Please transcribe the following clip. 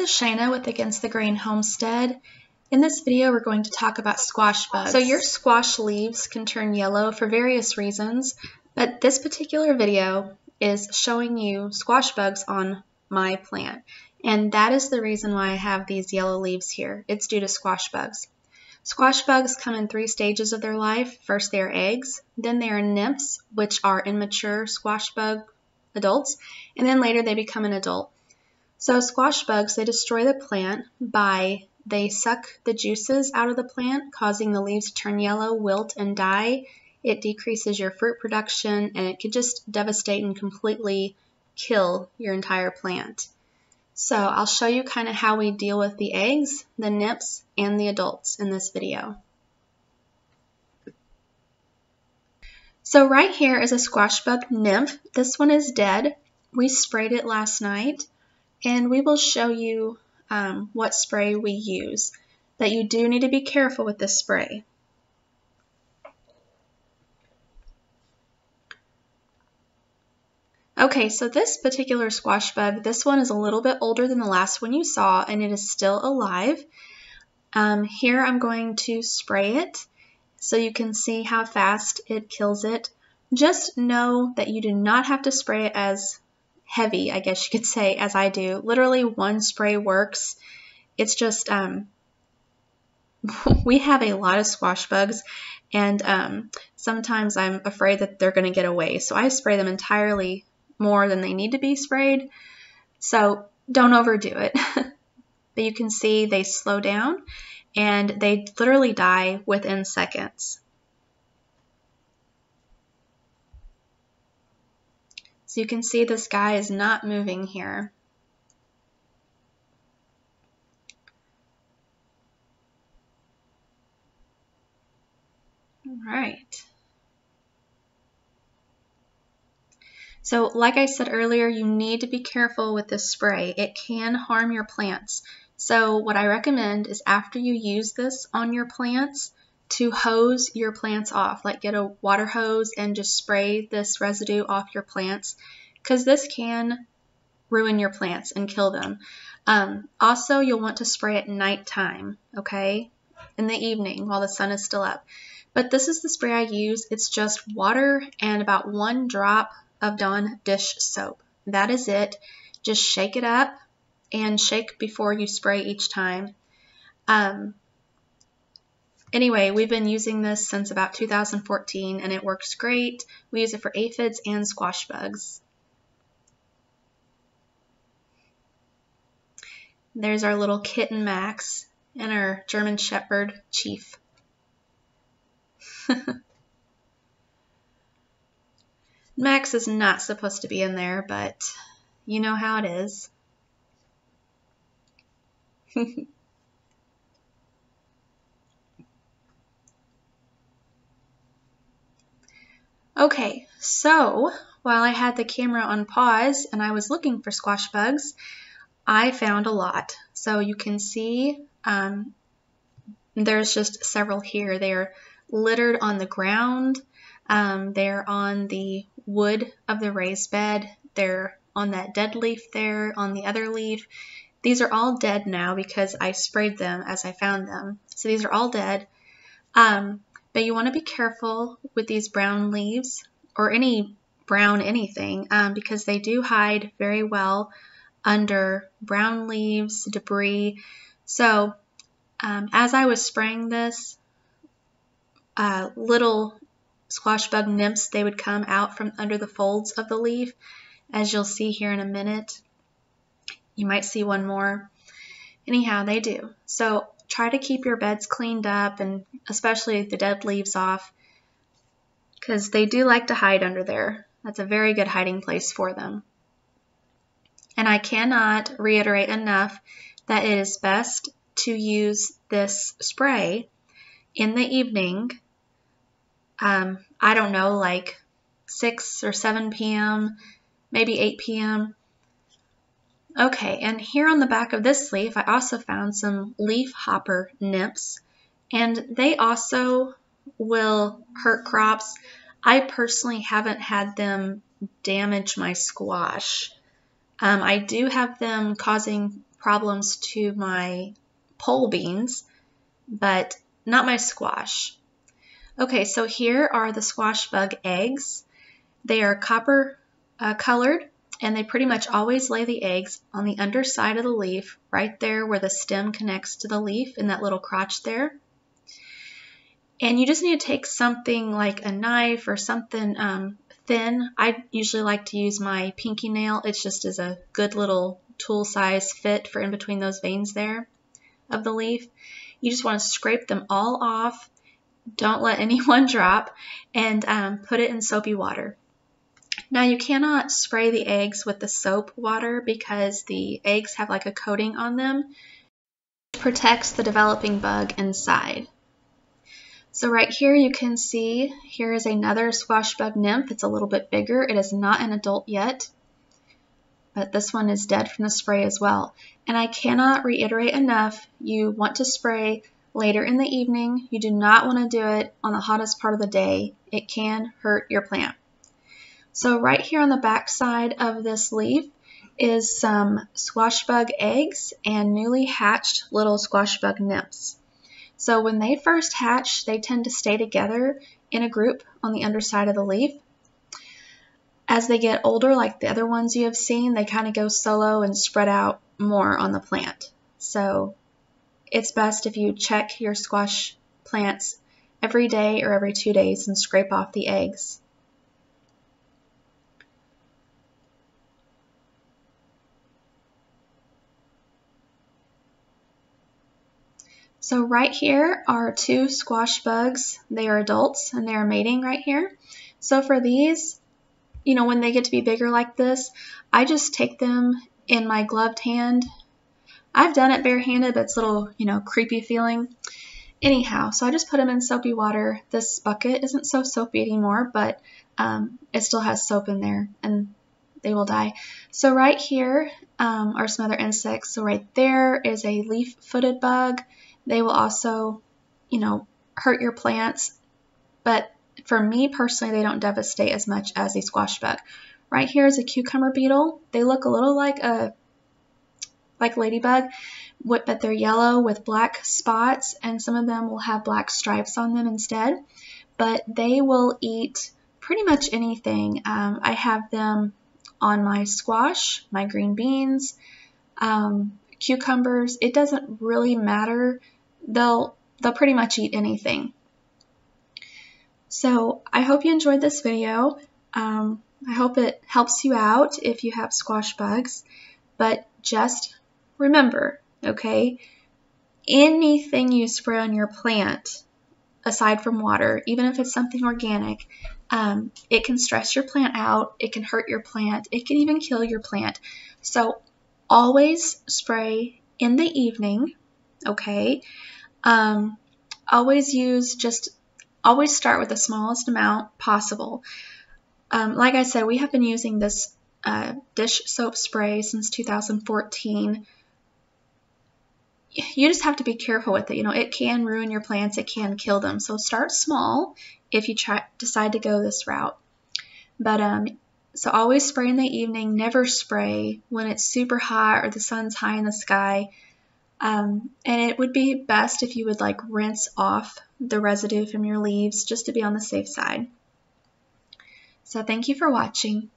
This is Shayna with Against the Grain Homestead. In this video, we're going to talk about squash bugs. So your squash leaves can turn yellow for various reasons, but this particular video is showing you squash bugs on my plant. And that is the reason why I have these yellow leaves here. It's due to squash bugs. Squash bugs come in three stages of their life. First, they are eggs, then they are nymphs, which are immature squash bug adults, and then later they become an adult. So squash bugs, they destroy the plant by they suck the juices out of the plant, causing the leaves to turn yellow, wilt, and die. It decreases your fruit production, and it could just devastate and completely kill your entire plant. So I'll show you kind of how we deal with the eggs, the nymphs, and the adults in this video. So right here is a squash bug nymph. This one is dead. We sprayed it last night and we will show you um, what spray we use. But you do need to be careful with this spray. Okay, so this particular squash bug, this one is a little bit older than the last one you saw, and it is still alive. Um, here I'm going to spray it so you can see how fast it kills it. Just know that you do not have to spray it as heavy, I guess you could say, as I do. Literally one spray works. It's just, um, we have a lot of squash bugs and um, sometimes I'm afraid that they're going to get away. So I spray them entirely more than they need to be sprayed. So don't overdo it. but you can see they slow down and they literally die within seconds. So you can see the sky is not moving here. All right. So like I said earlier, you need to be careful with this spray. It can harm your plants. So what I recommend is after you use this on your plants, to hose your plants off, like get a water hose and just spray this residue off your plants because this can ruin your plants and kill them. Um, also, you'll want to spray at nighttime, okay, in the evening while the sun is still up. But this is the spray I use. It's just water and about one drop of Dawn dish soap. That is it. Just shake it up and shake before you spray each time. Um, Anyway, we've been using this since about 2014 and it works great. We use it for aphids and squash bugs. There's our little kitten Max and our German Shepherd Chief. Max is not supposed to be in there, but you know how it is. Okay, so while I had the camera on pause and I was looking for squash bugs, I found a lot. So you can see um, there's just several here. They're littered on the ground. Um, they're on the wood of the raised bed. They're on that dead leaf there, on the other leaf. These are all dead now because I sprayed them as I found them. So these are all dead. Um, but you want to be careful with these brown leaves or any brown anything um, because they do hide very well under brown leaves, debris. So um, as I was spraying this, uh, little squash bug nymphs, they would come out from under the folds of the leaf, as you'll see here in a minute. You might see one more. Anyhow, they do. So try to keep your beds cleaned up and especially the dead leaves off because they do like to hide under there. That's a very good hiding place for them. And I cannot reiterate enough that it is best to use this spray in the evening. Um, I don't know, like 6 or 7 p.m., maybe 8 p.m. Okay, and here on the back of this leaf, I also found some leaf hopper nymphs, and they also will hurt crops. I personally haven't had them damage my squash. Um, I do have them causing problems to my pole beans, but not my squash. Okay, so here are the squash bug eggs. They are copper uh, colored and they pretty much always lay the eggs on the underside of the leaf, right there where the stem connects to the leaf in that little crotch there. And you just need to take something like a knife or something um, thin. I usually like to use my pinky nail. It's just as a good little tool size fit for in between those veins there of the leaf. You just want to scrape them all off. Don't let any one drop and um, put it in soapy water. Now you cannot spray the eggs with the soap water because the eggs have like a coating on them. It protects the developing bug inside. So right here you can see here is another squash bug nymph. It's a little bit bigger. It is not an adult yet, but this one is dead from the spray as well. And I cannot reiterate enough, you want to spray later in the evening. You do not want to do it on the hottest part of the day. It can hurt your plant. So right here on the back side of this leaf is some squash bug eggs and newly hatched little squash bug nymphs. So when they first hatch, they tend to stay together in a group on the underside of the leaf. As they get older, like the other ones you have seen, they kind of go solo and spread out more on the plant. So it's best if you check your squash plants every day or every two days and scrape off the eggs. So right here are two squash bugs. They are adults and they are mating right here. So for these, you know, when they get to be bigger like this, I just take them in my gloved hand. I've done it barehanded, but it's a little, you know, creepy feeling. Anyhow, so I just put them in soapy water. This bucket isn't so soapy anymore, but um, it still has soap in there and they will die. So right here um, are some other insects. So right there is a leaf-footed bug. They will also, you know, hurt your plants, but for me personally, they don't devastate as much as a squash bug. Right here is a cucumber beetle. They look a little like a like ladybug, but they're yellow with black spots, and some of them will have black stripes on them instead. But they will eat pretty much anything. Um, I have them on my squash, my green beans, um, cucumbers. It doesn't really matter. They'll they'll pretty much eat anything. So I hope you enjoyed this video. Um, I hope it helps you out if you have squash bugs. But just remember, okay, anything you spray on your plant, aside from water, even if it's something organic, um, it can stress your plant out, it can hurt your plant, it can even kill your plant. So always spray in the evening, okay? Um, always use just, always start with the smallest amount possible. Um, like I said, we have been using this uh, dish soap spray since 2014. You just have to be careful with it. You know, it can ruin your plants, it can kill them. So start small if you try decide to go this route. But um, so always spray in the evening, never spray when it's super hot or the sun's high in the sky. Um, and it would be best if you would like rinse off the residue from your leaves just to be on the safe side. So thank you for watching.